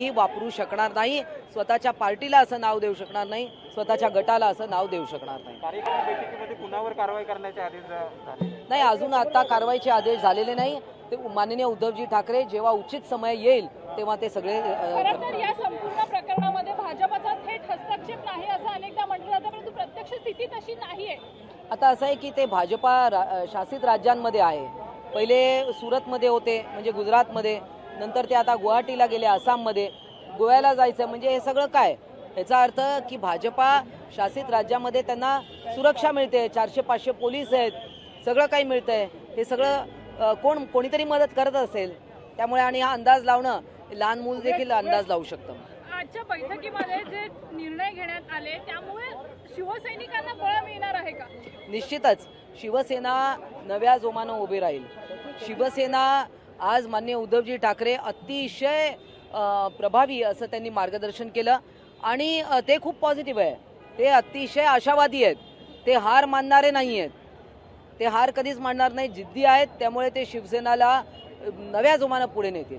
ही वापरू शकणार नाही. स्वतःच्या पार्टीला असं नाव देऊ शकणार नाही. स्वतःच्या गटाला असं नाव देऊ शकणार नाही. कुणावर कारवाई करण्याचे आदेश नाही अजून आता कारवाईचे आदेश झालेले नाही. ते माननीय उद्धवजी ठाकरे जेव्हा उचित समय येईल तेव्हा ते सगळे अ, खरं तर या संपूर्ण प्रकरणामध्ये भाजपचा थेट हस्तक्षेप नाही असं अनेकदा म्हटलं जातं परंतु प्रत्यक्ष स्थिती तशी नाहीये. आता असं आहे की ते भाजपा शासित राज्यांमध्ये आहे. पहिले सुरतमध्ये होते म्हणजे गुजरातमध्ये. नंतर ते आता गुवाहाटीला गेले आसाममध्ये. गोव्याला जायचं म्हणजे हे सगळं काय? याचा अर्थ की भाजपा शासित राज्यामध्ये त्यांना सुरक्षा मिळते. चारशे पाचशे पोलीस आहेत. सगळं काही मिळतंय. हे सगळं कोण कोणीतरी मदत करत असेल त्यामुळे आणि हा अंदाज लावणं लहान मूल देखील अंदाज लावू शकतं. आजच्या बैठकीमध्ये जे निर्णय घेण्यात आले त्यामुळे शिवसैनिकांना बळ मिळणार आहे का? निश्चितच. शिवसेना नव्या जोमानं उभी राहील. शिवसेना आज मान्य उद्धवजी ठाकरे अतिशय प्रभावी असं त्यांनी मार्गदर्शन केलं. आणि ते खूप पॉझिटिव्ह आहे. ते अतिशय आशावादी आहेत. ते हार मानणारे नाही आहेत ते हार कधीच मानणार नाही. जिद्दी आहेत. त्यामुळे ते शिवसेनाला नव्या जोमानं पुढे नेतील.